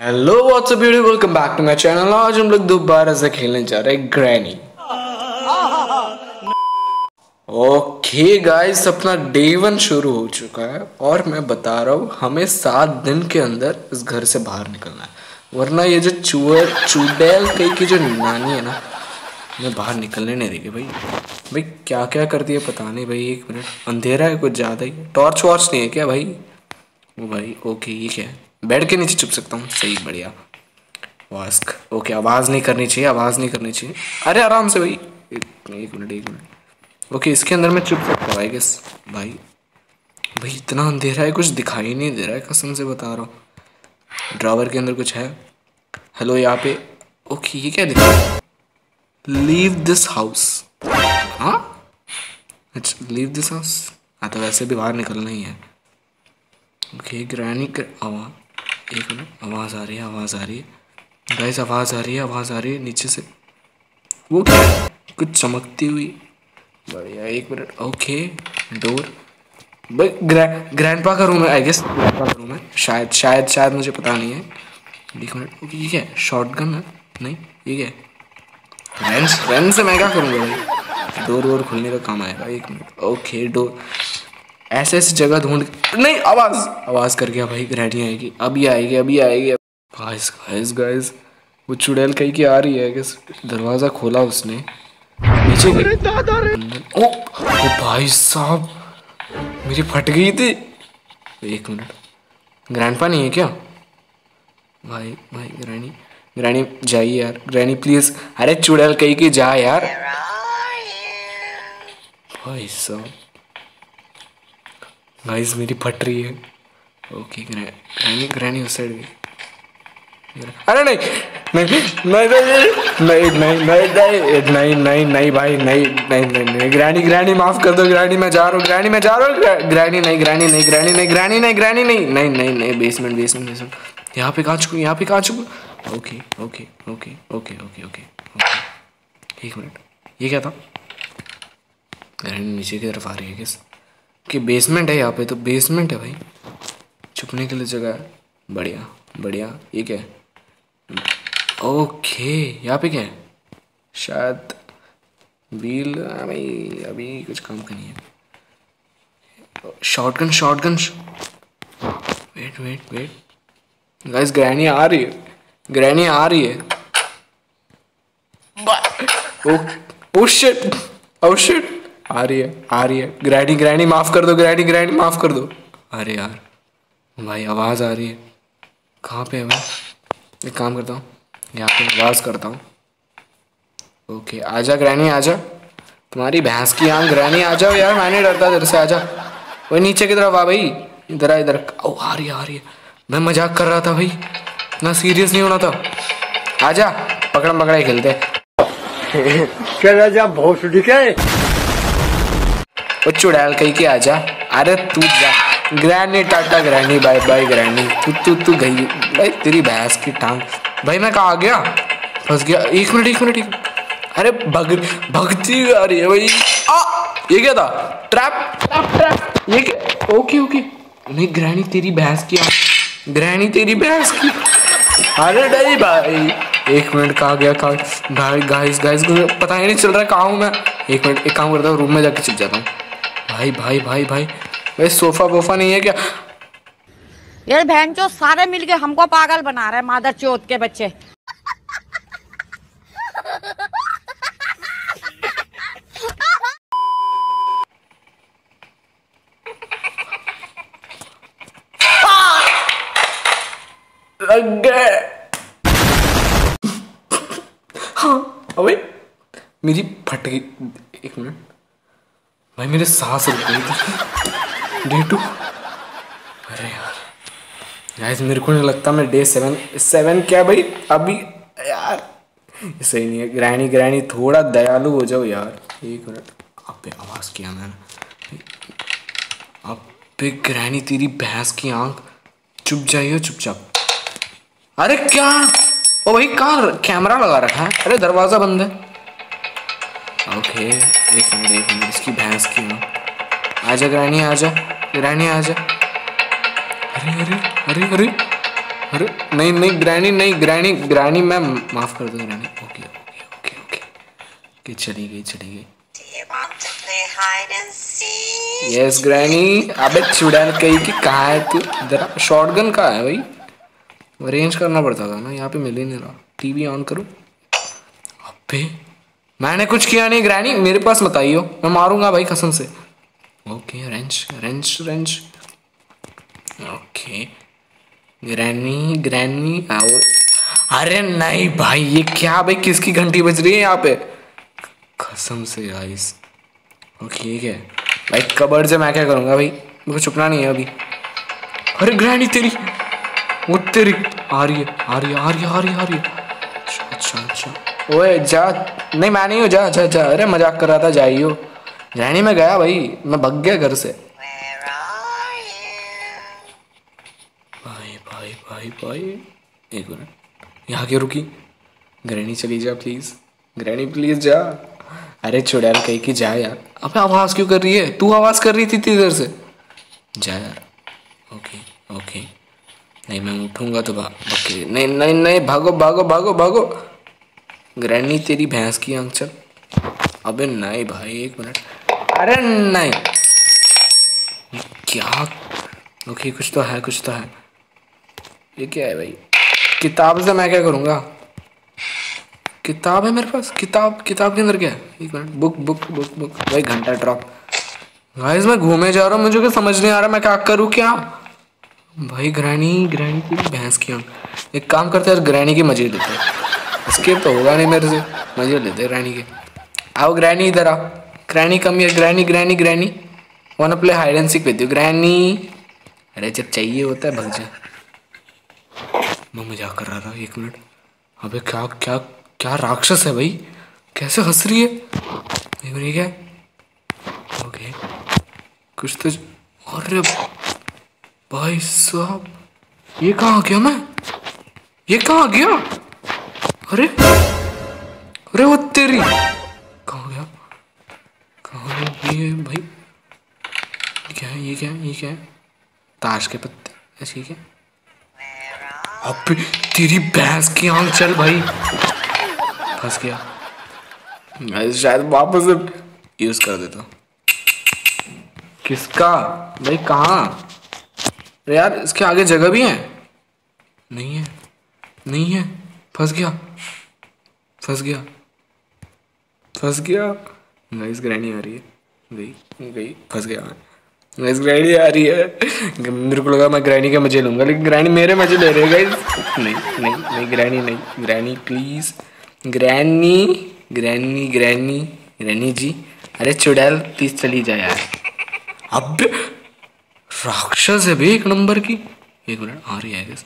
Hello what's up video welcome back to my channel आज हम लोग दोबारा से खेलने जा रहे हैं ग्रैनी ओके गाइस अपना डे वन शुरू हो चुका है और मैं बता रहा हूँ, हमें सात दिन के अंदर इस घर से बाहर निकलना है। वरना ये जो चूर चुड़ैल, कई की जो नानी है ना, मैं बाहर निकलने नहीं देगी भाई। भाई क्या क्या कर दिया पता नहीं भाई, एक मिनट। अंधेरा है, कुछ ज़्यादा ही। टॉर्च वॉर्च नहीं है क्या भाई? भाई ओके ये क्या है? बेड के नीचे छुप सकता हूँ। सही, बढ़िया। वास्क। ओके, आवाज़ नहीं करनी चाहिए, आवाज़ नहीं करनी चाहिए। अरे, आराम से भाई। एक मिनट एक मिनट ओके, इसके अंदर मैं छुप सकता हूँ आई गेस भाई। भाई, इतना अंधेरा है, कुछ दिखाई नहीं दे रहा है, कसम से बता रहा हूँ। ड्रावर के अंदर कुछ है। हेलो यहाँ पे। ओके, ये क्या दिखा लीव दिस हाउस हाँ? अच्छा लीव दिस हाउस हाँ तो वैसे भी बाहर निकलना ही है। ओके ग्रैनी आवाज़। एक मिनट आवाज़ आ रही है, आवाज़ आ रही है। गाइस आवाज़ आ रही है, आवाज़ आ रही है, नीचे से। वो क्या? कुछ चमकती हुई। बढ़िया, एक मिनट। ओके डोर ग्रैंड पा का रूम है I guess grandpa room है। शायद शायद शायद मुझे पता नहीं है। एक मिनट ओके ये क्या है? शॉर्ट गन है? नहीं, ये क्या है? रेंस रेंस से मैं क्या करूँगा डोर वोर खुलने का काम आएगा। एक मिनट। ओके डोर ऐसे ऐसी जगह ढूंढ नहीं आवाज़। आवाज़ कर गया भाई ग्रैनी आएगी। अभी आएगी अभी आएगी। गाइस गाइस गाइस वो चुड़ैल कहीं की आ रही है कि दरवाज़ा खोला उसने। नीचे गई। ओ, ओ भाई साहब मेरी फट गई थी। एक मिनट। ग्रैंडपा नहीं है क्या? भाई भाई ग्रैनी ग्रैनी जाइए यार। ग्रैनी प्लीज़ अरे चुड़ैल कहीं की जा यार। भाई साहब। गाइस मेरी फट रही है ओके ग्रैनी ग्रैनी उस साइड गई अरे नहीं नहीं नहीं नहीं नहीं नहीं नहीं नहीं नहीं भाई नहीं नहीं नहीं नहीं ग्रैनी ग्रैनी माफ़ कर दो ग्रैनी मैं जा रहा हूँ ग्रैनी मैं जा रहा हूँ ग्रैनी नहीं ग्रैनी नहीं ग्रैनी नहीं ग्रैनी नहीं ग्रैनी नहीं नहीं नहीं नहीं बेसमेंट बेसमेंट बेसमेंट यहाँ पे कहाँ चुकू यहाँ पे कहाँ चुकू okay okay okay okay okay okay एक मिनट ये क्या था ग्रैनी नीचे की तरफ़ आ रही है किस कि बेसमेंट है यहाँ पे तो बेसमेंट है भाई। छुपने के लिए जगह है। बढ़िया बढ़िया, ये क्या है? ओके यहाँ पे क्या है? शायद व्हील भाई, अभी कुछ काम का नहीं है। Shotgun shotgun wait wait wait guys granny आ रही है। ग्रैनी आ रही है। ओ शिट ओ शिट आ रही है, आ रही है। ग्रैनी ग्रैनी माफ़ कर दो ग्रैनी ग्रैनी माफ़ कर दो। अरे यार, भाई आवाज़ आ रही है। कहाँ पे है भाई एक काम करता हूँ, यहाँ पे आवाज़ करता हूँ। ओके, आजा ग्रैनी आजा। तुम्हारी भैंस की आँख ग्रैनी आ जाओ यार मैंने डरता तेरे से आ आजा। वही नीचे की तरफ़ आ भाई। इधर आ, इधर। ओ, आ रही है, आ रही है। मैं मज़ाक कर रहा था भाई। ना सीरियस नहीं होना था। आजा पकड़म पकड़ाई खेलते क्या जा, भोसड़ी के? वो चुड़ैल कही के आजा अरे तू जा। Granny tata granny bye bye granny. तू तू तू गई। भाई तेरी भैंस की टांग। भाई मैं कहा आ गया? फंस गया। एक मिनट एक मिनट अरे भग भगती आ रही है भाई। आ ये क्या था? ट्रैप ट्रैप ट्रैप ये क्या? Okay okay. नहीं ग्रैनी तेरी भैंस की ग्रैनी तेरी भैंस की। अरे नहीं भाई। एक मिनट कहा गया कहा भाई गाइस गाइस पता ही नहीं चल रहा कहाँ हूँ मैं। एक मिनट एक काम करता हूँ रूम में जाके छिप जाता हूँ। भाई भाई भाई भाई। भाई सोफा वोफा नहीं है क्या? यार बहन चो सारे मिलके हमको पागल बना रहे मादर चौथ के बच्चे। लग गए। हाँ। अबे मेरी फट गई। एक मिनट। भाई, मेरे सांस रुक गई डे टू अरे यार। गाइस मेरे को नहीं लगता मैं डे सेवन सेवन क्या भाई? अभी, यार। सही नहीं है। ग्रैनी ग्रैनी, थोड़ा दयालु हो जाओ यार। एक मिनट। आप पे आवाज़ किया मैंने। अब पे ग्रैनी, तेरी भैंस की आँख। चुप जाइए चुपचाप अरे क्या? ओ भाई, कहाँ कैमरा लगा रखा है? अरे, दरवाज़ा बंद है। ओके एक मिनट एक मिनट इसकी भैंस की आँख आजा ग्रैनी आजा। ग्रैनी आजा। अरे अरे अरे अरे अरे नहीं नहीं ग्रैनी नहीं ग्रैनी ग्रैनी मैं माफ़ कर दो granny. Okay okay okay okay okay चली गई चली गई? Yes granny. अबे चुड़ैल कही कि कहाँ है तू? जरा शॉटगन कहाँ है भाई? अरेंज करना पड़ता था ना यहाँ पे मिल ही नहीं रहा। टीवी ऑन करूँ। अबे। मैंने कुछ किया नहीं ग्रैनी मेरे पास मत आइयो। मैं मारूँगा भाई कसम से। Okay wrench wrench wrench okay granny granny आओ। अरे नहीं भाई, ये क्या भाई, किसकी घंटी बज रही है यहाँ पे? कसम से गाइस ओके ठीक है। भाई, कबर्ड से मैं क्या करूँगा भाई? मुझे छुपना नहीं है अभी। अरे ग्रैनी तेरी वो तेरी आ रही है, आ रही है, आ रही है, आ रही है, आ रही है। अच्छा अच्छा अच्छा। ओए जा। नहीं मैं नहीं हूँ जा जा जा। अरे मज़ाक कर रहा था जाइयो ग्रैनी में गया भाई मैं भग गया घर से? भाई भाई भाई भाई। एक मिनट। यहाँ क्यों रुकी? ग्रैनी चली जा प्लीज़ ग्रैनी प्लीज़ जा। अरे चुड़ैल कही कि जा यार। अबे आवाज़ क्यों कर रही है? तू आवाज़ कर रही थी इतनी देर से। जा यार। Okay okay. नहीं मैं उठूँगा तो भाग नहीं नहीं नहीं भागो भागो भागो भागो। ग्रैनी, तेरी भैंस की आँख चल। अबे नहीं भाई, एक मिनट। अरे नहीं। क्या? ओके, कुछ तो है, कुछ तो है। ये क्या है भाई? किताब से मैं क्या करूँगा? किताब है मेरे पास? किताब किताब के अंदर क्या है? एक minute book book book book भाई, घंटा ड्रॉप गाइस मैं घूमे जा रहा हूँ, मुझे कुछ समझ नहीं आ रहा, मैं क्या करूँ क्या? भाई, ग्रैनी ग्रैनी की भैंस की एक काम करते हैं ग्रैनी की मज़े देते हैं। स्केप तो होगा नहीं मेरे से। मज़े लेते ग्रैनी के। आओ ग्रैनी इधर आओ। Granny come here granny granny granny one play hide and seek with you granny अरे जब चाहिए होता है, भग जा। मैं मज़ाक कर रहा था, एक मिनट। अबे क्या क्या क्या राक्षस है भाई? कैसे हंस रही है? ये क्या? ओके। कुछ तो अरे भाई साहब, ये कहाँ आ गया मैं? ये कहाँ आ गया? अरे? अरे वो तेरी कहाँ गया? कहाँ ये भाई। क्या है? ये क्या है? ये क्या है? ताश के पत्ते। ऐसे क्या? अबे तेरी भैंस की आँख चल भाई। फंस गया। मैं शायद वापस यूज़ कर देता। किसका? भाई कहाँ? अरे यार, इसके आगे जगह भी है? नहीं है। नहीं है। फंस गया। फंस गया। फंस गया। गाइस ग्रैनी आ रही है। गई गई, फंस गया गाइस ग्रैनी आ रही है। मेरे को लगा मैं ग्रैनी के मज़े लूँगा, लेकिन ग्रैनी मेरे मज़े ले रही गाइस नहीं नहीं नहीं ग्रैनी नहीं। Granny please granny granny granny granny जी। अरे चुड़ैल प्लीज़ चली जाए यार। अब राक्षस है भाई एक नंबर की। एक मिनट, आ रही है।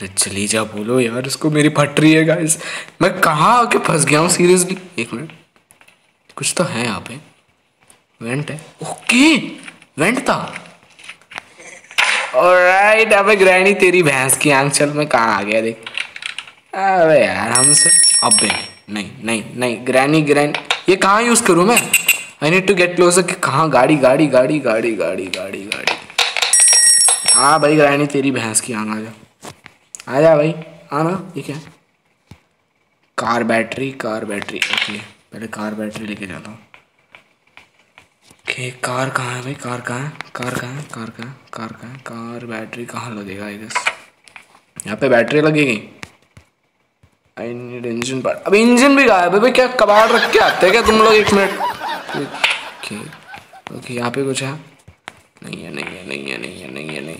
अरे चली जा, बोलो यार, इसको मेरी फट रही है गाइस मैं कहाँ आके फंस गया हूँ सीरियसली एक मिनट कुछ तो है यहाँ पे। वेंट है। ओके वेंट था। ऑलराइट अबे ग्रैनी तेरी भैंस की आँख। चल, मैं कहाँ आ गया, देख। अबे यार, हमसे। अबे, नहीं नहीं नहीं। नहीं ग्रैनी ग्रैनी ये कहाँ यूज़ करूँ मैं? I need to get closer कि कहाँ? गाड़ी गाड़ी गाड़ी गाड़ी गाड़ी गाड़ी गाड़ी। हाँ भाई ग्रैनी तेरी भैंस की आँख आ जा। आ जा भाई, आना ठीक है car battery car battery, okay, पहले कार बैटरी लेके जाता हूँ। ओके, कार कहाँ है भाई? कार कहाँ है? कार कहाँ है? कार कहाँ है? कार कहाँ है? कार बैटरी कहाँ लगेगा इधर यहाँ पे बैटरी लगेगी। आई नीड इंजन पार्ट अब इंजन भी गायब है भाई, क्या कबाड़ रख के आते हैं क्या तुम लोग एक मिनट ओके ओके, यहाँ पे कुछ है? नहीं है नहीं है नहीं है नहीं है नहीं है, नहीं